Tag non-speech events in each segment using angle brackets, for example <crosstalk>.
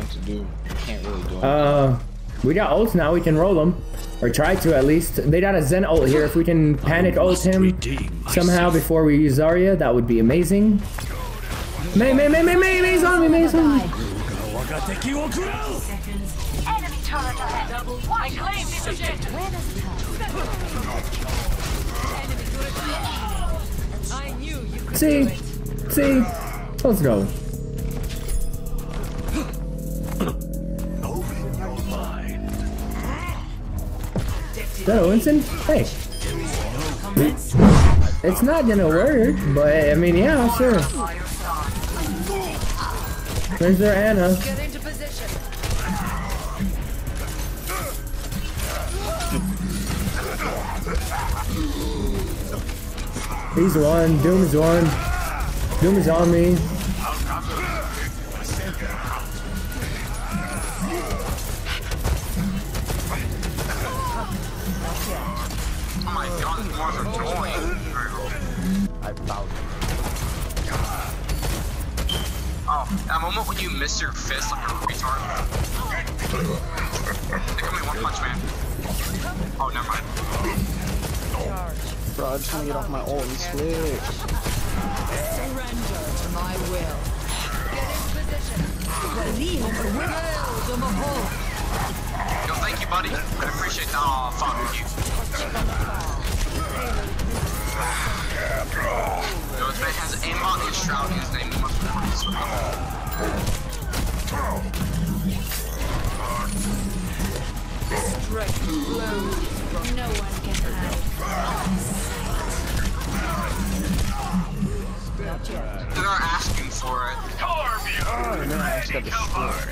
meant to do. I can't really do anything. Uh, we got ults now. We can roll them, or try to at least. They got a Zen ult here. If we can panic ult him somehow before we use Zarya, that would be amazing. Mei, Mei, Mei, Mei, Mei, Mei's on me, Mei's on me. Enemy turret ahead. I claim this objective. Where does it I knew you could See, see, let's go. A Winston? Hey. It's not gonna work, but I mean, yeah, sure. There's their Ana. He's one. Doom is one. Doom is on me. God, these ones are annoying. I found Oh, that moment when you miss your fist like a retard. They call me one punch man. Oh, never mind. Bro, I just want to get off my ult and switch. Surrender to my will. Get into position. Relieve the will, Domahol. Yo, thank you, buddy. I appreciate that. Oh, fuck you. Yo, this man has aim on his shroud. His name must be Prince. Strike flows. No one can hide. They're asking for it. Oh, no, I just got destroyed.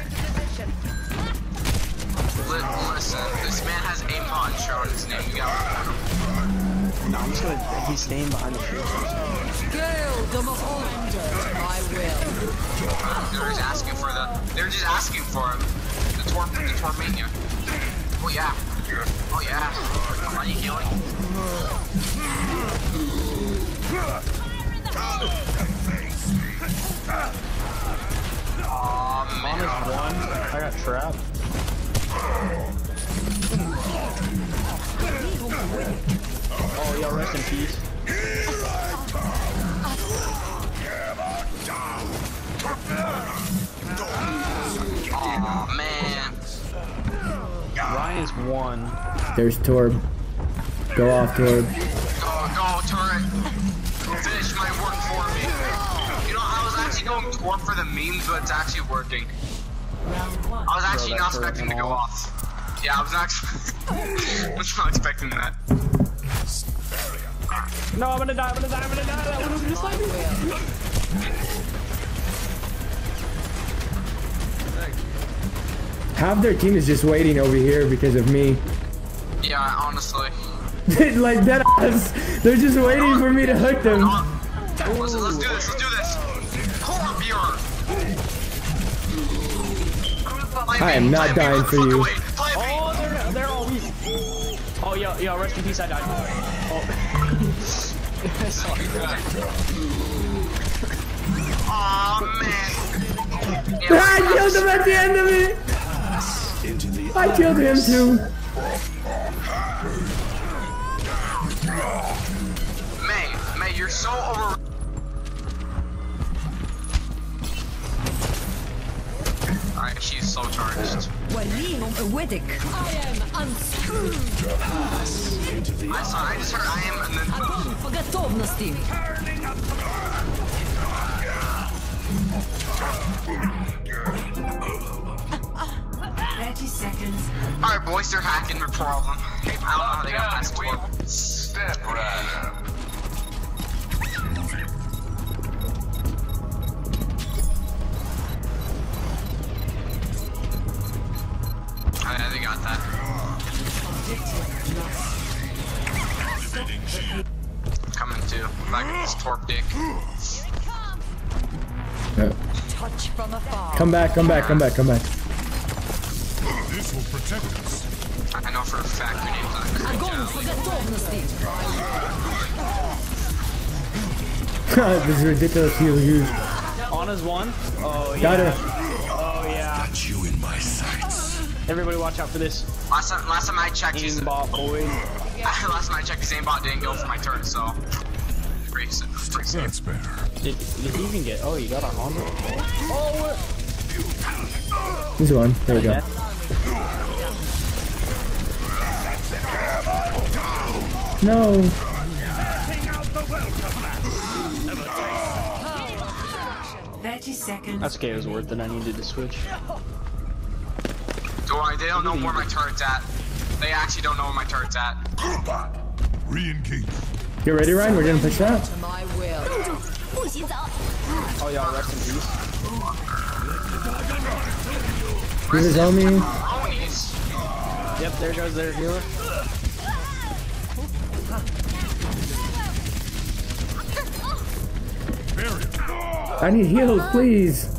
Li- listen, this man has aim on shroud. No, I'm just gonna. He's staying behind the tree. Domahol. Surrender to my will. They're just asking for the. They're just asking for him. The Tor, the Tormania. Oh yeah. Oh yeah. Are you healing? Oh man. One. I got trapped. Oh, yeah, rest in peace. Oh man. Ryan's one. There's Torb. Go off, Torb. Go, go, turret. Finish my work for me. You know, I was actually going toward for the memes, but it's actually working. I was actually that not expecting to go off. off. Yeah, I was actually. <laughs> I was not expecting that. No, I'm gonna die, I'm gonna die, I'm gonna die. That one was just like me. Half their team is just waiting over here because of me. Yeah, honestly. <laughs> like that ass. They're just waiting for me to hook them. Listen, let's do this, let's do this. Core viewer. I am not dying for you. Yo, yo, rest in peace, I died. Oh. Sorry. Aw, man. Yeah, I killed him at the end of it. I killed him too. Mei, Mei, you're so over. Alright, she's so charged. Walim Weddick. I am unscrewed. I saw, I just heard I am, and then. Огонь по готовности. Thirty seconds. Alright, boys, they're hacking their problem. I don't know how they got past 12. Back at this torp dick. Uh, Touch from afar. Come back, come back, come back, come back. This will protect us. I know for a fact your name's not Chris Огонь по готовности. this is ridiculous. Heal huge. Anna's one. Oh, yeah. Got her. Oh, yeah. got you in my sights. Everybody watch out for this Last time, last time I checked, his, aimbot boy. <laughs> last time I checked, his aimbot didn't go for my turret, so. Pretty, sa- pretty safe. That's better. Did, did he even get? Oh, you got a Honda. Oh, This one. There we go. No. Thirty seconds. that's okay. It was worth it. I needed to switch. Don't worry, they don't know where my turret's at. They actually don't know where my turret's at. Re-engage. Get ready, Ryan. We're gonna push that. To my will. Oh, y'all rest in peace. This is homie. Yep, there goes their healer. I need heals, please.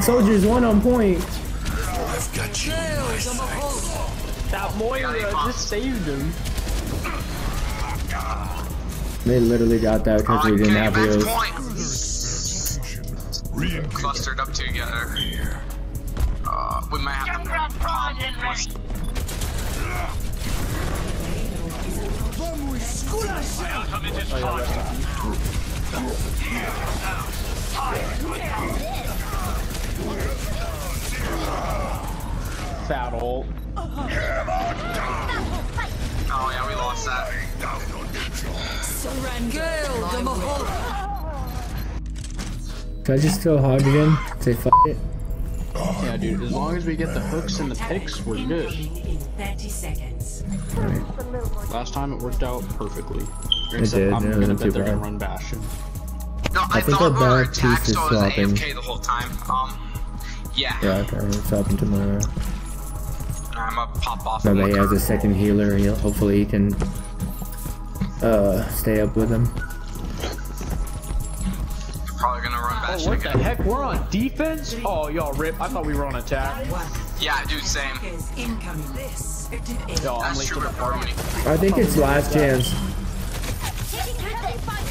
Soldiers, one on point. I've got you in my sights. That Moira uh, just saved him. They literally got that because we didn't have match heals. point. Clustered up together. Uh, we might have to. Oh, yeah, Surrender. Gale the Mahal. Can I just throw hog again? Say fuck it. Yeah, dude. As long as we get the hooks and the picks, we're good. In thirty seconds. Last time it worked out perfectly. It Except did, I'm yeah, gonna bet they're gonna run Bastion. No, I, I think thought our we were back is so I was swapping. AFK the whole time. Um, yeah. Yeah, okay. What's happening tomorrow? I'm gonna pop off. Now and he has a second healer, he'll, hopefully he can uh stay up with him. Probably gonna run Oh, Bastion what the heck? We're on defense? Oh, y'all rip. I thought we were on attack. Yeah, dude, same. Is incoming. This. Effective aim. Yo, I'm That's late to the ripperoni. party. I think it's last chance.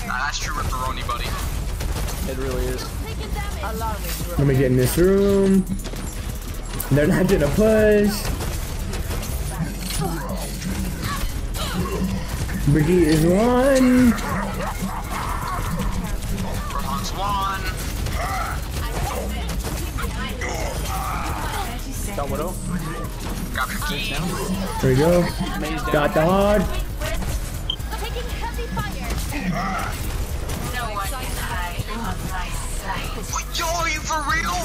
Nah, that's true ripperoni, buddy. It really is. Let me get in this room. They're not gonna push. Brigitte is one. Ramon's one. Got Widow. Got Brigitte. There we go. Maze. Got the hard. Taking heavy fire. Yo, are you for real?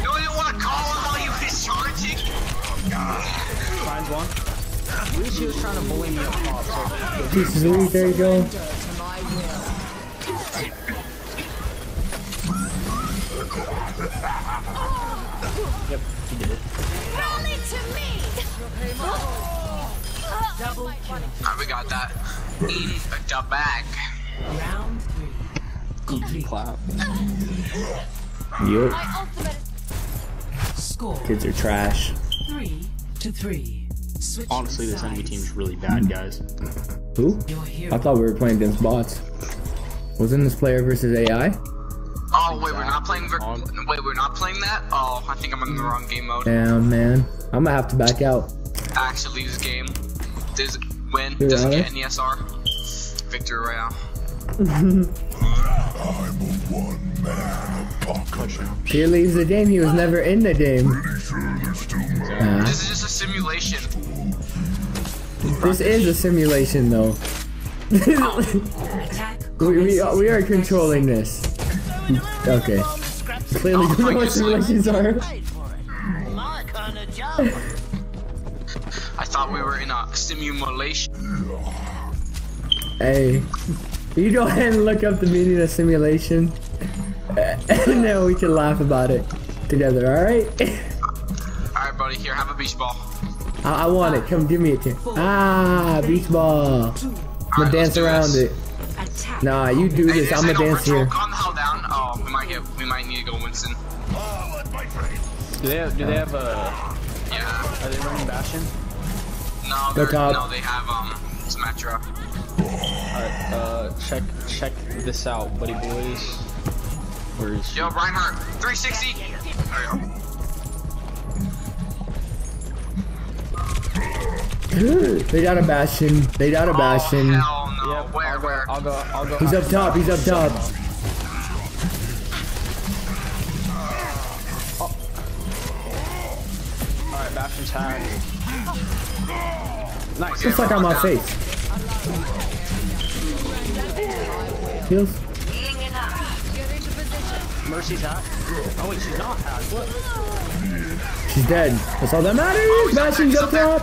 You don't want to call him while he was charging? Finds one. He was trying to bully me up of. There you go. Yep, he did it. To me. We got that. Bag. Round three. Kids are trash. three to three. Switch Honestly, this enemy sides. team's really bad, guys. Who? I thought we were playing against bots. Wasn't this player versus AI? Oh, wait, we're not playing. Wait, we're not playing that? Oh, I think I'm in the wrong game mode. Damn, man. I'm gonna have to back out. Actually, this game. Does win? You're Doesn't right. get any SR. Victory Royale. I'm a one-man apocalypse. He leaves the game, he was never in the game. Sure there's too much. Uh, This is just a simulation. This is a simulation, though. <laughs> we, we, are, we are controlling this. Okay. Clearly, Oh, you know what obviously. simulations are. I thought we were in a simulation. Hey, you go ahead and look up the meaning of simulation, <laughs> and then we can laugh about it together. All right? Alright, buddy, here, have a beach ball. I, I want it. Come give me it. Tim. Ah, beach ball. I'm gonna Alright, let's dance around this. it. Nah, you do Hey, this. this I'm ain't gonna dance ritual. here. Calm the hell down. Oh, we might get. We might need to go Winston. Do they have, do they have uh, Yeah. are they running Bastion? No, they're, top. no, they have um Symmetra. Alright, uh, check, check this out, buddy boys. Where is Yo, Reinhardt, 360. They got a Bastion. They got a Oh, Bastion. hell no. Yep, where, I'll go, where? I'll go, I'll go. He's up top. He's up top. Alright, Bastion's tag. Nice. Just like on my face. Heals. Mercy's hat. Oh wait, she's not hat. What? She's dead. That's all that matters. Bastion's up top.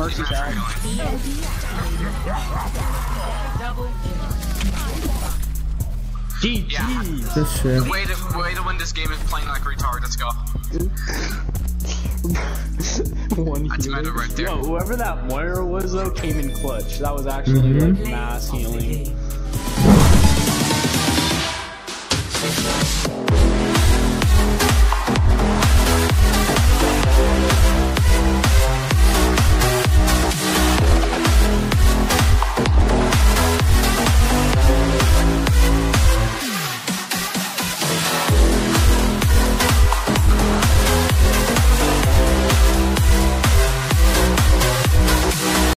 Mercy's hat. GG's. This shit. Way to, way to win this game is playing like retard. Let's go. <laughs> One That's meta right there. Yo, whoever that Moira was though came in clutch. That was actually mm-hmm. like mass healing. <laughs>